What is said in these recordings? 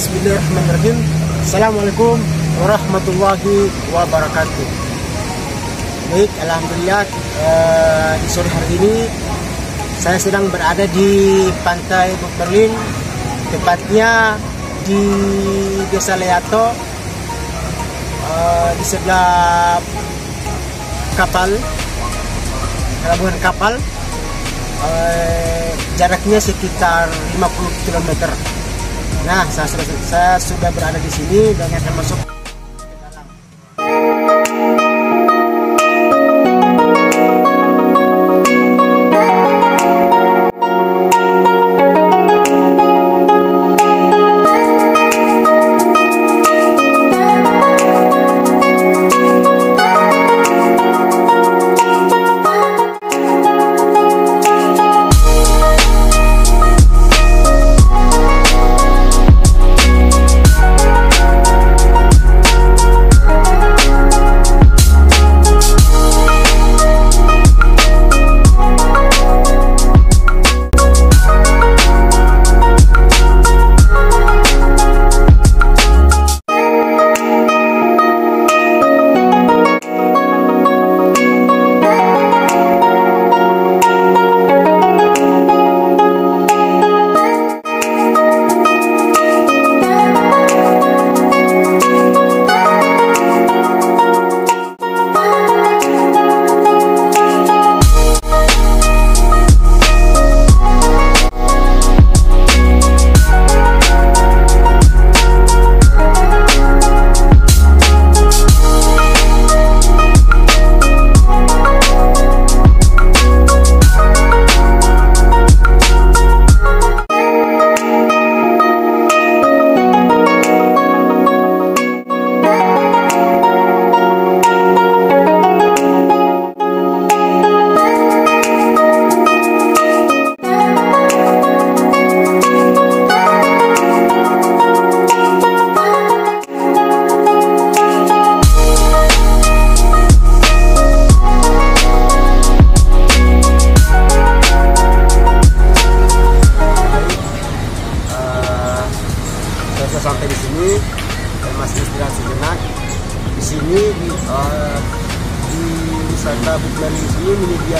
Bismillahirrahmanirrahim. Assalamualaikum warahmatullahi wabarakatuh. Baik, alhamdulillah eh, di sore hari ini saya sedang berada di pantai Berlin, tepatnya di Desa Leato, eh, di sebelah kapal, pelabuhan kapal. Eh, jaraknya sekitar 50 km. Nah, saya saya sudah berada di sini dan akan masuk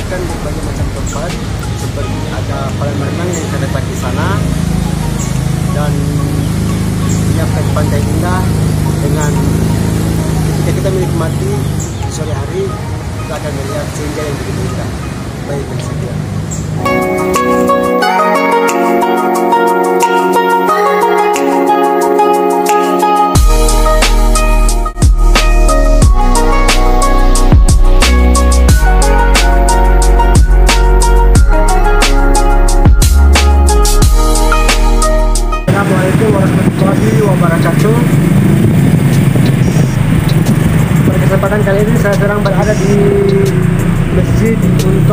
menyediakan berbagai macam tempat seperti ada kolam renang yang terdapat di sana dan menyiapkan pantai indah dengan ketika kita menikmati di sore hari kita akan melihat senja yang begitu indah. Baik dan sekian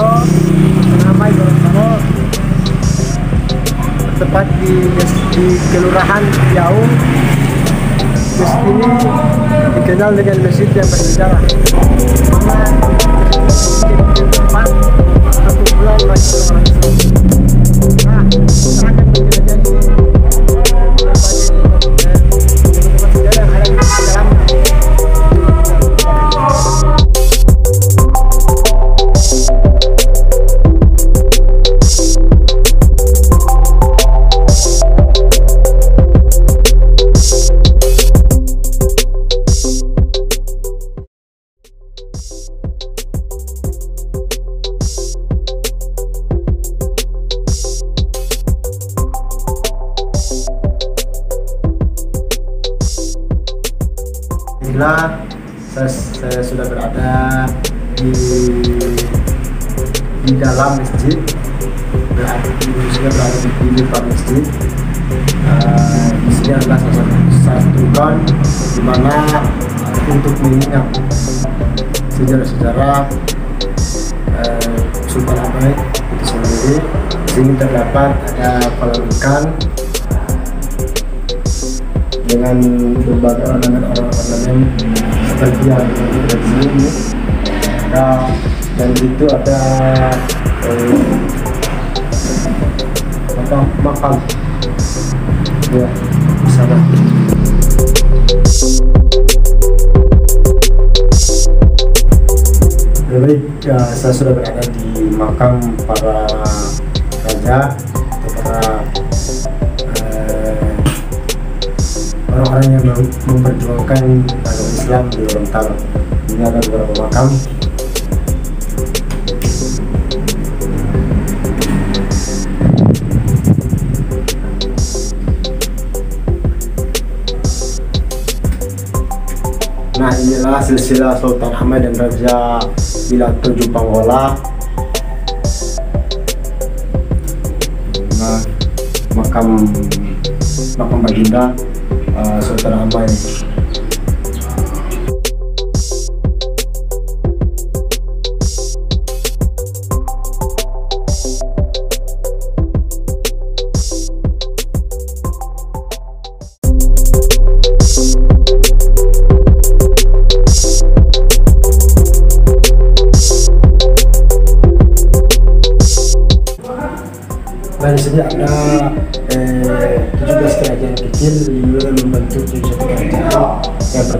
Unto Penamai Gorontalo tepat di, di Kelurahan Yaung. Masjid ini dikenal dengan masjid yang bersejarah. Karena masjid tempat satu bulan masih orang. Nah, akan Alhamdulillah saya, saya sudah berada di di dalam masjid. Berada di sudah berada di, depan masjid. Eh, di sini adalah salah satu satu kan di mana eh, untuk mengingat sejarah-sejarah eh, Sultan Hamid itu sendiri. Di sini terdapat ada kolam ikan dengan berbagai orang-orang orang-orang yang kita di sini. Nah, dan itu ada eh, apa makam. Ya. Di Baik, ya, saya sudah berada di makam para raja. orang yang memperjuangkan agama Islam di Gorontalo. Ini ada beberapa makam. Nah inilah silsilah Sultan Hamid dan Raja Bila Tujuh Pangola Nah makam makam Baginda uh, Sultan Hamba ini.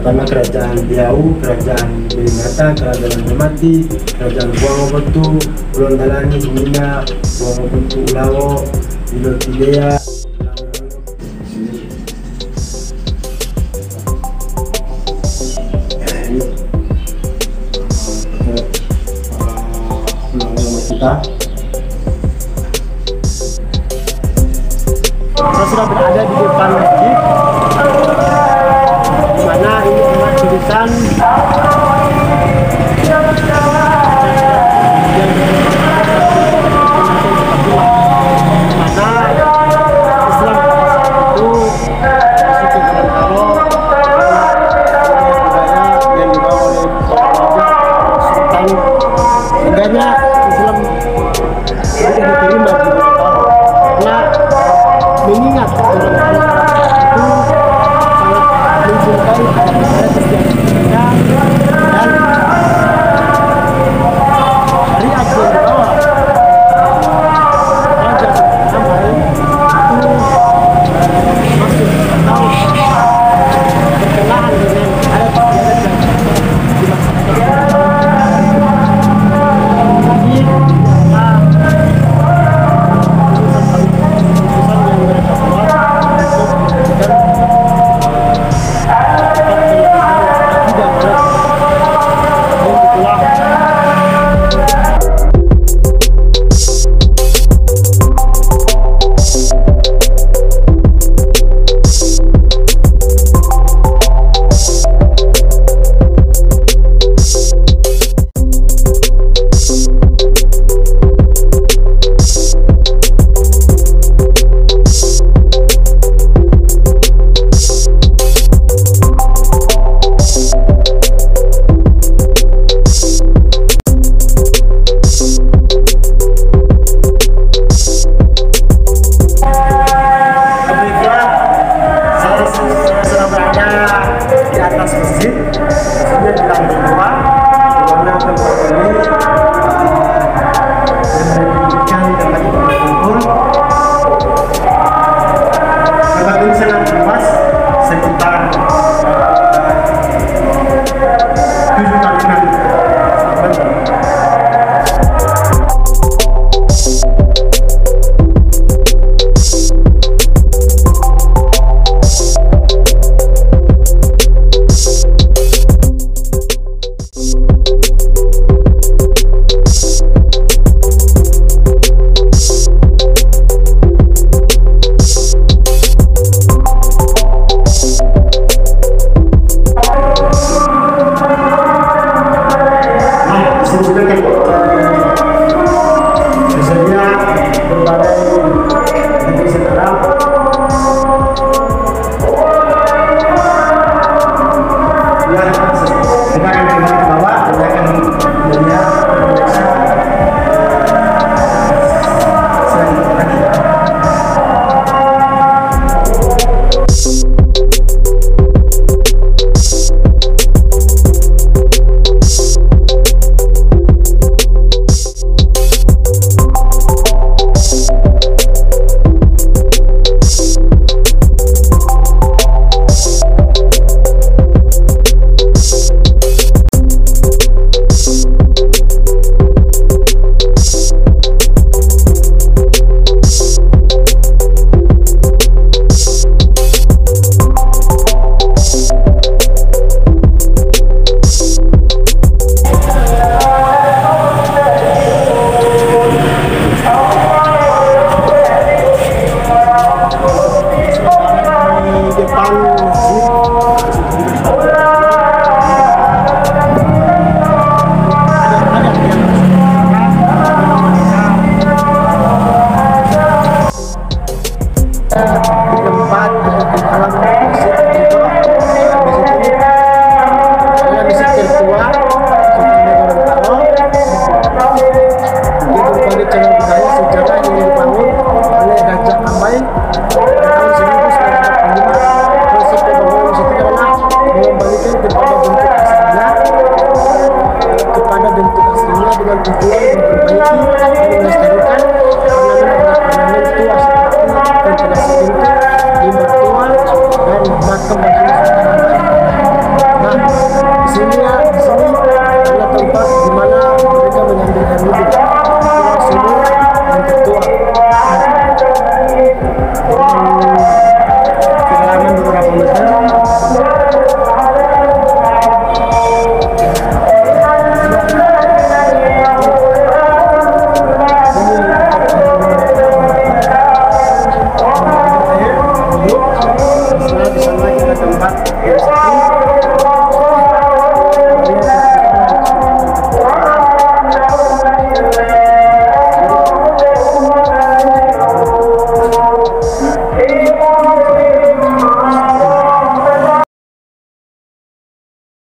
karena kerajaan Biau, kerajaan Belinata, kerajaan Mati, kerajaan Buangobotu, Ulon Dalani, Buang Buangobotu Ulawo, Ilotidea,